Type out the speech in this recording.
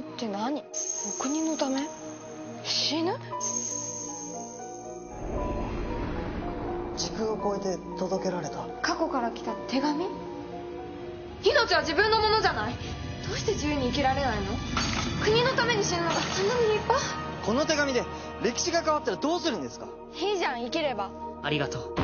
って何？お国のため？死ぬ？時空を超えて届けられた？過去から来た手紙？命は自分のものじゃない。どうして自由に生きられないの？国のために死ぬのがそんなに立派？この手紙で歴史が変わったらどうするんですか？いいじゃん生きれば。ありがとう。